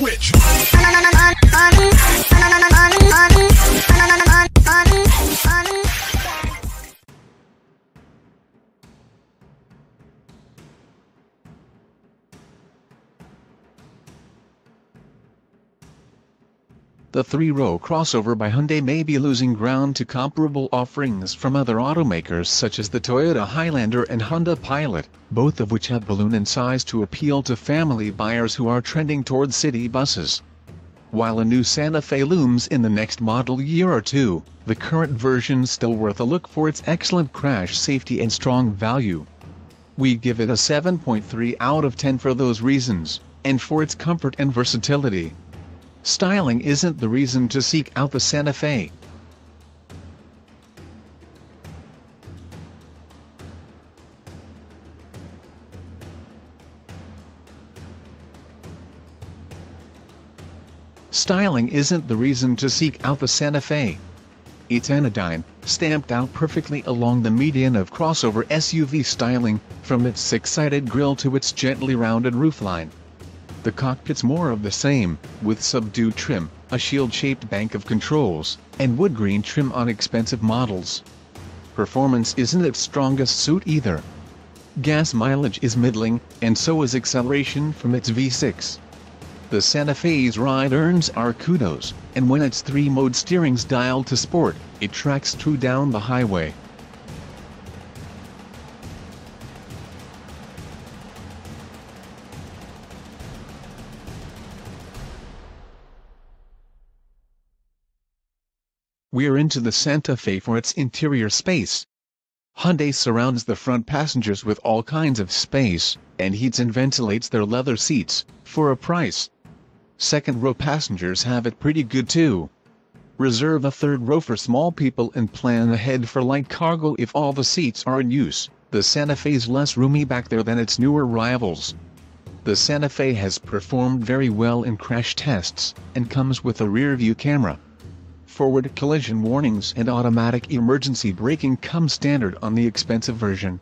switch. The three-row crossover by Hyundai may be losing ground to comparable offerings from other automakers such as the Toyota Highlander and Honda Pilot, both of which have balloon in size to appeal to family buyers who are trending toward city buses. While a new Santa Fe looms in the next model year or two, the current version's still worth a look for its excellent crash safety and strong value. We give it a 7.3 out of 10 for those reasons, and for its comfort and versatility. Styling isn't the reason to seek out the Santa Fe. Styling isn't the reason to seek out the Santa Fe. It's anodyne, stamped out perfectly along the median of crossover SUV styling, from its six-sided grille to its gently rounded roofline. The cockpit's more of the same, with subdued trim, a shield-shaped bank of controls, and wood-grain trim on expensive models. Performance isn't its strongest suit either. Gas mileage is middling, and so is acceleration from its V6. The Santa Fe's ride earns our kudos, and when its three-mode steering's dialed to sport, it tracks true down the highway. We're into the Santa Fe for its interior space. Hyundai surrounds the front passengers with all kinds of space, and heats and ventilates their leather seats, for a price. Second row passengers have it pretty good too. Reserve a third row for small people and plan ahead for light cargo if all the seats are in use. The Santa Fe's less roomy back there than its newer rivals. The Santa Fe has performed very well in crash tests, and comes with a rear-view camera. Forward collision warnings and automatic emergency braking come standard on the expensive version,